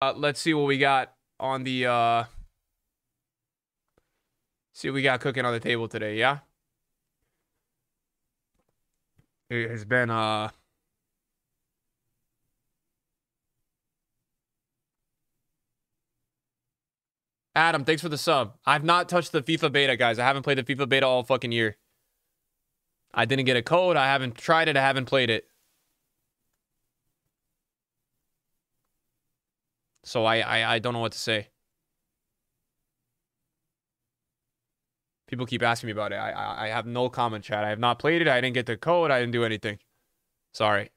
Uh, let's see what we got on the uh see what we got cooking on the table today, yeah? It has been uh Adam, thanks for the sub. I've not touched the FIFA beta, guys. I haven't played the FIFA beta all fucking year. I didn't get a code. I haven't tried it. I haven't played it. So I, I, I don't know what to say. People keep asking me about it. I, I, I have no comment chat. I have not played it. I didn't get the code. I didn't do anything. Sorry.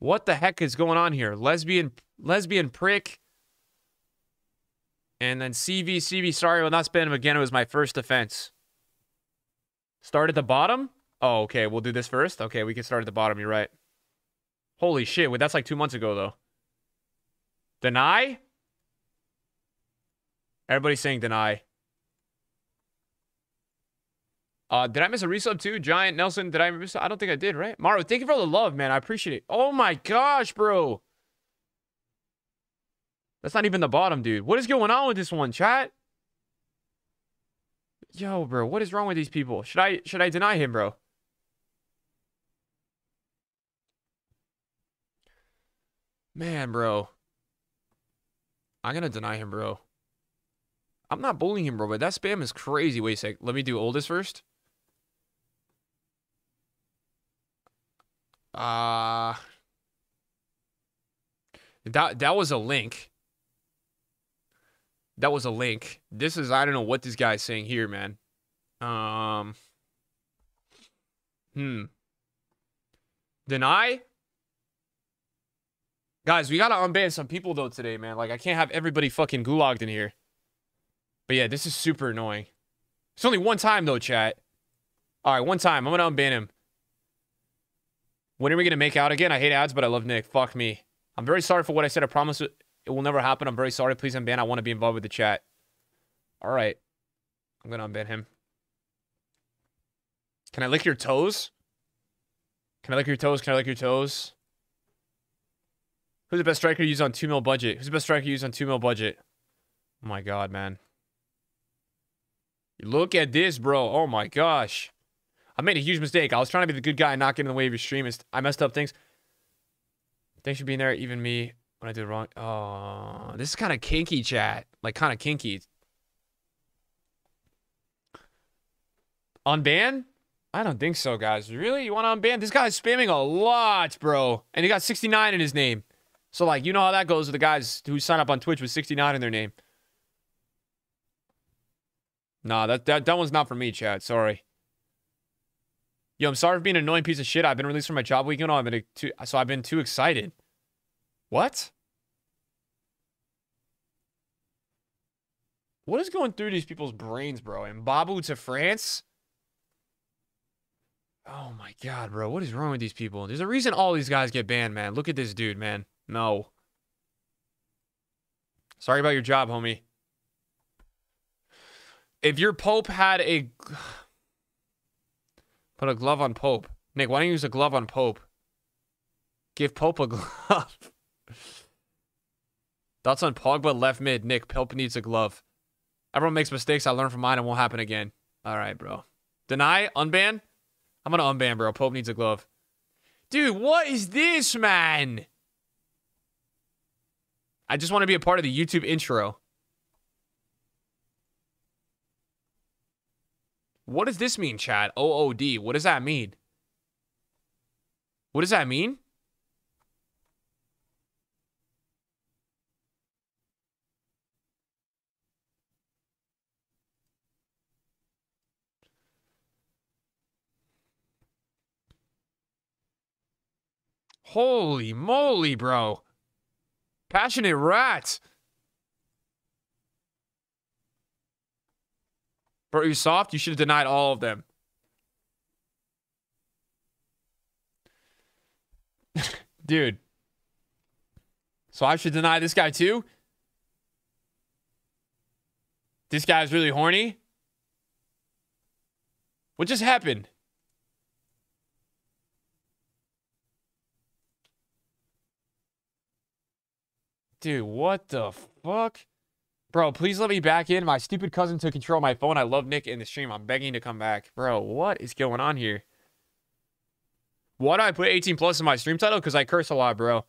What the heck is going on here? Lesbian, lesbian prick. And then CV, CV, sorry, I will not spam him again. It was my first offense. Start at the bottom? Oh, okay. We'll do this first. Okay, we can start at the bottom. You're right. Holy shit. Wait, that's like two months ago, though. Deny? Everybody's saying deny. Uh, did I miss a resub too? Giant Nelson, did I miss? I don't think I did, right? Mario, thank you for the love, man. I appreciate it. Oh my gosh, bro. That's not even the bottom, dude. What is going on with this one, chat? Yo, bro, what is wrong with these people? Should I should I deny him, bro? Man, bro. I'm gonna deny him, bro. I'm not bullying him, bro, but that spam is crazy. Wait a sec. Let me do oldest first. Uh that that was a link. That was a link. This is I don't know what this guy's saying here, man. Um Hmm. Deny? Guys, we gotta unban some people though today, man. Like I can't have everybody fucking gulagged in here. But yeah, this is super annoying. It's only one time though, chat. All right, one time. I'm gonna unban him. When are we gonna make out again? I hate ads, but I love Nick. Fuck me. I'm very sorry for what I said. I promise it will never happen. I'm very sorry. Please unban. I want to be involved with the chat. All right. I'm gonna unban him. Can I lick your toes? Can I lick your toes? Can I lick your toes? Who's the best striker used on 2 mil budget? Who's the best striker used on 2 mil budget? Oh my god, man. Look at this, bro. Oh my gosh. I made a huge mistake. I was trying to be the good guy and not get in the way of your stream. I messed up things. Thanks for being there. Even me when I did wrong. Oh, this is kind of kinky, chat. Like, kind of kinky. Unban? I don't think so, guys. Really? You want to unban? This guy's spamming a lot, bro. And he got 69 in his name. So, like, you know how that goes with the guys who sign up on Twitch with 69 in their name. Nah, that, that, that one's not for me, Chad. Sorry. Yo, I'm sorry for being an annoying piece of shit. I've been released from my job weekend. Oh, I've been too, so I've been too excited. What? What is going through these people's brains, bro? And Babu to France? Oh my god, bro. What is wrong with these people? There's a reason all these guys get banned, man. Look at this dude, man. No. Sorry about your job, homie. If your Pope had a... Put a glove on Pope. Nick, why don't you use a glove on Pope? Give Pope a glove. Thoughts on Pogba left mid. Nick, Pope needs a glove. Everyone makes mistakes. I learned from mine. It won't happen again. All right, bro. Deny? Unban? I'm going to unban, bro. Pope needs a glove. Dude, what is this, man? I just want to be a part of the YouTube intro. What does this mean, Chad? OOD. What does that mean? What does that mean? Holy moly, bro. Passionate rats. Bro, you soft? You should have denied all of them. Dude. So I should deny this guy too? This guy's really horny? What just happened? Dude, what the fuck? Bro, please let me back in. My stupid cousin took control of my phone. I love Nick in the stream. I'm begging to come back. Bro, what is going on here? Why do I put 18 plus in my stream title? Because I curse a lot, bro.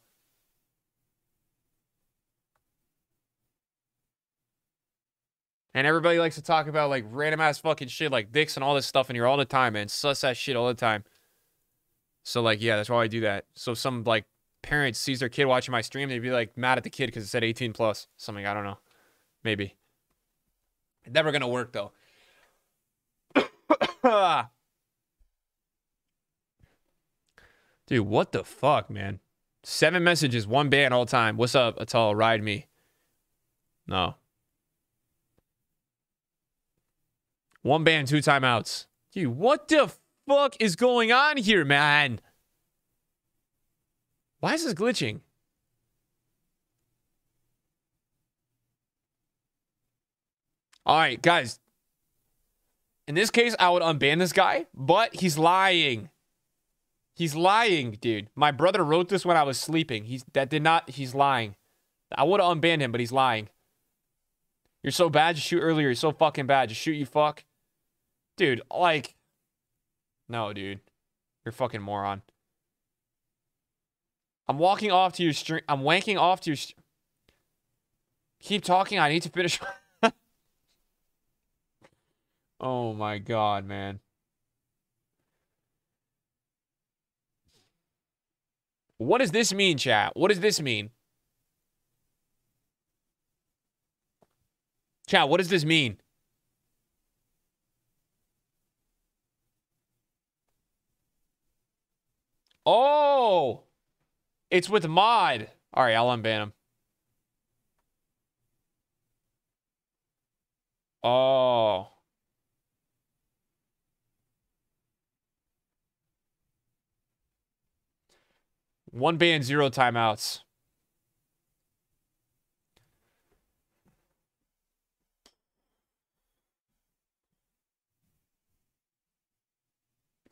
And everybody likes to talk about like random ass fucking shit like dicks and all this stuff in here all the time, man. Sus that shit all the time. So like, yeah, that's why I do that. So some like parent sees their kid watching my stream, they'd be like mad at the kid because it said 18 plus. Something I don't know. Maybe. Never gonna work though. Dude, what the fuck, man? Seven messages, one ban all time. What's up, Atal? Ride me. No. One ban, two timeouts. Dude, what the fuck is going on here, man? Why is this glitching? All right, guys. In this case, I would unban this guy, but he's lying. He's lying, dude. My brother wrote this when I was sleeping. He's that did not. He's lying. I would unbanned him, but he's lying. You're so bad. Just shoot earlier. You're so fucking bad. Just shoot. You fuck, dude. Like, no, dude. You're fucking moron. I'm walking off to your stream. I'm wanking off to your. Keep talking. I need to finish. oh my god, man. What does this mean, chat? What does this mean? Chat, what does this mean? Oh! It's with mod. All right, I'll unban him. Oh. One ban, zero timeouts.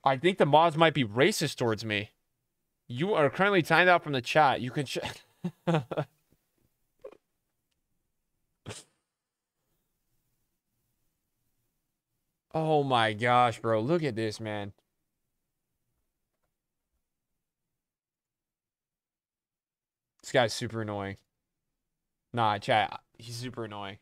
I think the mods might be racist towards me. You are currently timed out from the chat. You can check. oh my gosh, bro. Look at this, man. This guy's super annoying. Nah, chat. He's super annoying.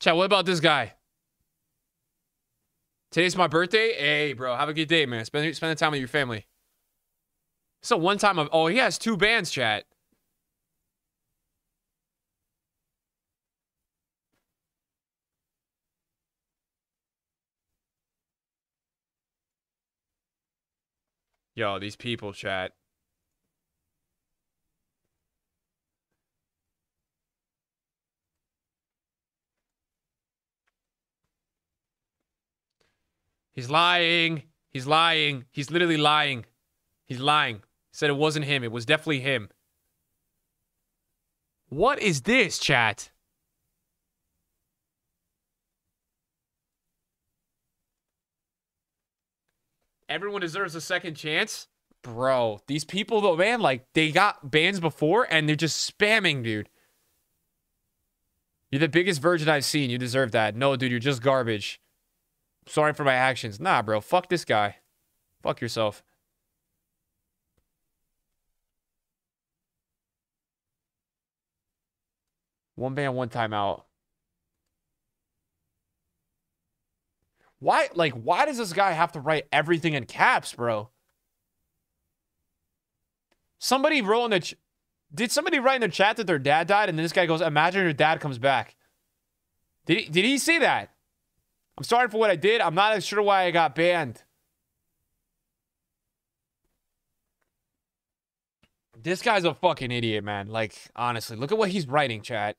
Chat, what about this guy? Today's my birthday. Hey, bro, have a good day, man. Spend spend the time with your family. So one time of oh, he has two bands, chat. Yo, these people, chat. He's lying. He's lying. He's literally lying. He's lying. He said it wasn't him. It was definitely him. What is this, chat? Everyone deserves a second chance? Bro, these people, though, man, like, they got bans before and they're just spamming, dude. You're the biggest virgin I've seen. You deserve that. No, dude, you're just garbage sorry for my actions. Nah, bro. Fuck this guy. Fuck yourself. One ban, one timeout. Why, like, why does this guy have to write everything in caps, bro? Somebody wrote in the... did somebody write in the chat that their dad died and then this guy goes, imagine your dad comes back? Did he, did he see that? I'm sorry for what I did. I'm not sure why I got banned. This guy's a fucking idiot, man. Like, honestly, look at what he's writing, chat.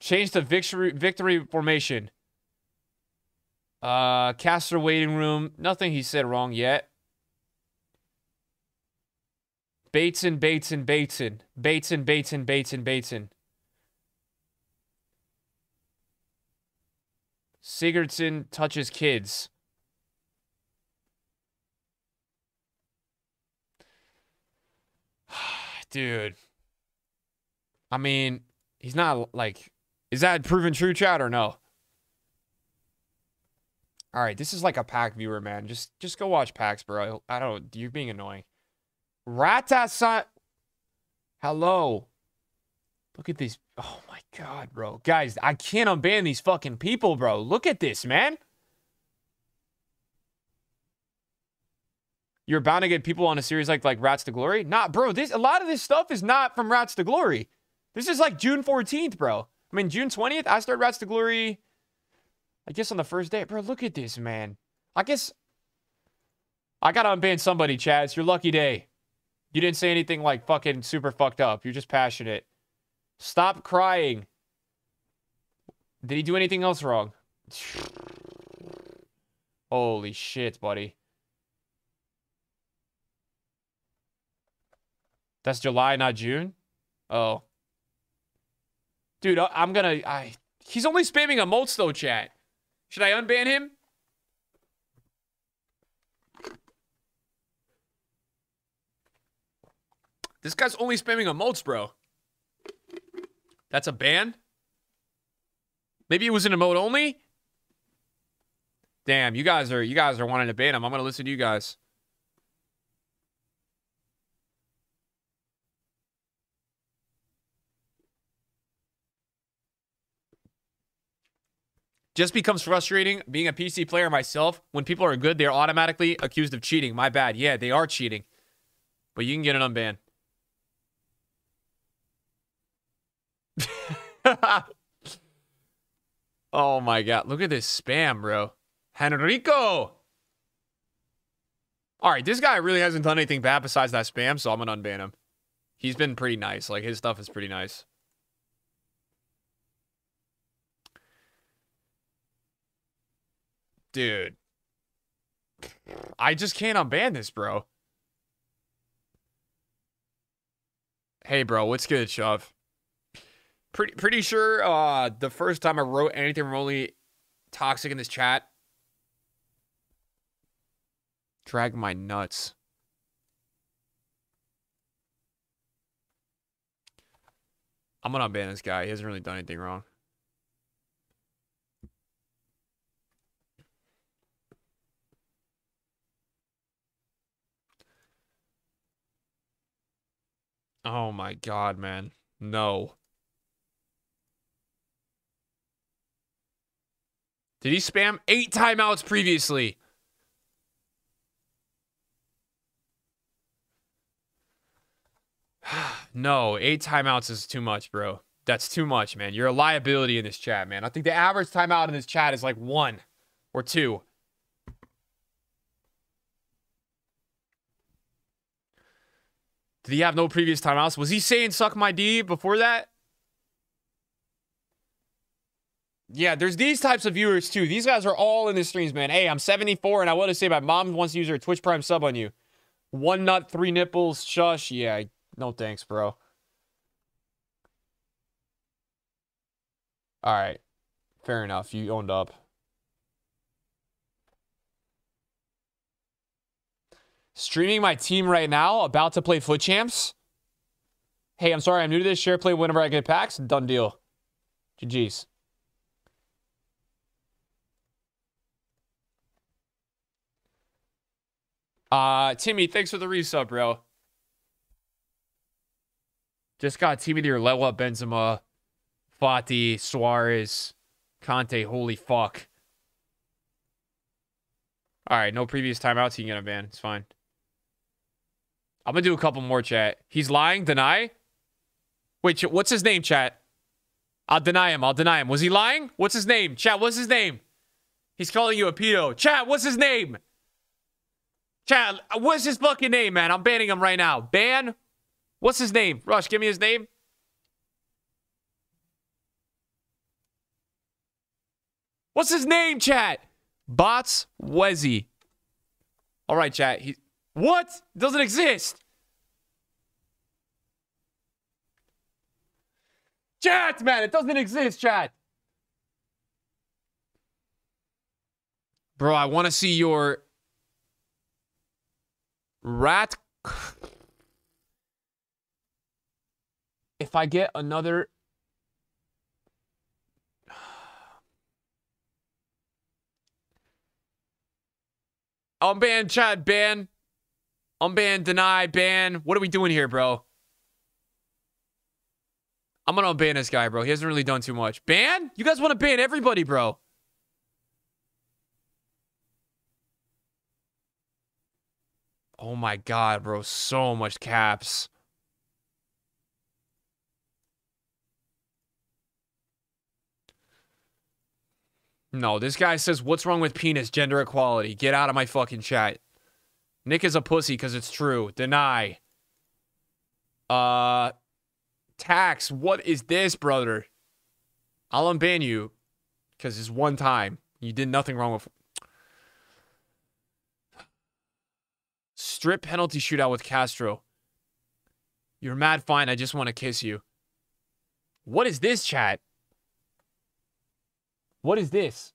Change the victory victory formation. Uh, caster waiting room. Nothing he said wrong yet. Bateson, Bateson, Bateson. Bateson, Bateson, Bateson, Bateson. Sigurdsson touches kids. Dude. I mean, he's not like is that proven true chat or no? All right, this is like a pack viewer, man. Just just go watch packs, bro. I don't you're being annoying. Ratasan Hello. Look at this. Oh my god, bro. Guys, I can't unban these fucking people, bro. Look at this, man. You're bound to get people on a series like like Rats to Glory. Not, bro. This a lot of this stuff is not from Rats to Glory. This is like June 14th, bro. I mean June 20th. I started Rats to Glory. I guess on the first day, bro. Look at this, man. I guess I gotta unban somebody, Chad. It's your lucky day. You didn't say anything like fucking super fucked up. You're just passionate. Stop crying. Did he do anything else wrong? Holy shit, buddy. That's July, not June? Oh. Dude, I'm gonna... I. He's only spamming emotes, though, chat. Should I unban him? This guy's only spamming emotes, bro. That's a ban? Maybe it was an emote only? Damn, you guys are you guys are wanting to ban him. I'm gonna listen to you guys. Just becomes frustrating being a PC player myself. When people are good, they're automatically accused of cheating. My bad. Yeah, they are cheating. But you can get an unban. oh my god. Look at this spam, bro. Henrico. All right, this guy really hasn't done anything bad besides that spam, so I'm to unban him. He's been pretty nice. Like, his stuff is pretty nice. Dude. I just can't unban this, bro. Hey, bro, what's good, Shove? Pretty pretty sure uh, the first time I wrote anything remotely toxic in this chat, drag my nuts. I'm gonna ban this guy. He hasn't really done anything wrong. Oh my god, man. No. Did he spam eight timeouts previously? no, eight timeouts is too much, bro. That's too much, man. You're a liability in this chat, man. I think the average timeout in this chat is like one or two. Did he have no previous timeouts? Was he saying suck my D before that? Yeah, there's these types of viewers too. These guys are all in the streams, man. Hey, I'm 74 and I want to say my mom wants to use her Twitch Prime sub on you. One nut, three nipples, shush. Yeah, no thanks, bro. All right. Fair enough. You owned up. Streaming my team right now, about to play FUT Champs. Hey, I'm sorry, I'm new to this. Share play whenever I get packs. Done deal. GG's. Uh, Timmy, thanks for the resub, bro. Just got Timmy to your level up Benzema, Fati, Suarez, Conte. Holy fuck. All right, no previous timeouts. He can get a ban. It's fine. I'm gonna do a couple more, chat. He's lying. Deny. Wait, what's his name, chat? I'll deny him. I'll deny him. Was he lying? What's his name? Chat, what's his name? He's calling you a pedo. Chat, what's his name? Chat, what's his fucking name, man? I'm banning him right now. Ban? What's his name? Rush, give me his name. What's his name, chat? Bots Wezzy. All right, chat. He what? Doesn't exist. Chat, man, it doesn't exist, chat. Bro, I want to see your rat. if I get another. Unban, chat, ban. Unban, deny, ban. What are we doing here, bro? I'm gonna ban this guy, bro. He hasn't really done too much. Ban? You guys want to ban everybody, bro? Oh my god, bro. So much caps. No, this guy says, What's wrong with penis? Gender equality. Get out of my fucking chat. Nick is a pussy because it's true. Deny. Uh, tax. What is this, brother? I'll unban you because it's one time. You did nothing wrong with. Strip penalty shootout with Castro. You're mad fine. I just want to kiss you. What is this, chat? What is this?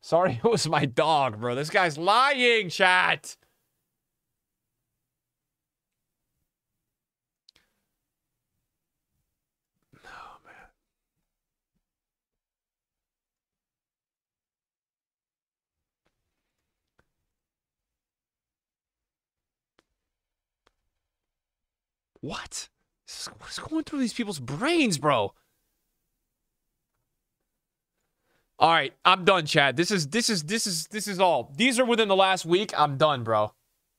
Sorry, it was my dog, bro. This guy's lying, chat. What? What's going through these people's brains, bro? All right, I'm done, Chad. This is this is this is this is all. These are within the last week. I'm done, bro.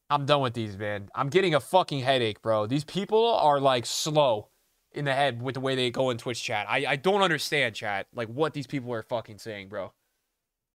I'm done with these, man. I'm getting a fucking headache, bro. These people are like slow in the head with the way they go in Twitch chat. I I don't understand, chat. Like what these people are fucking saying, bro.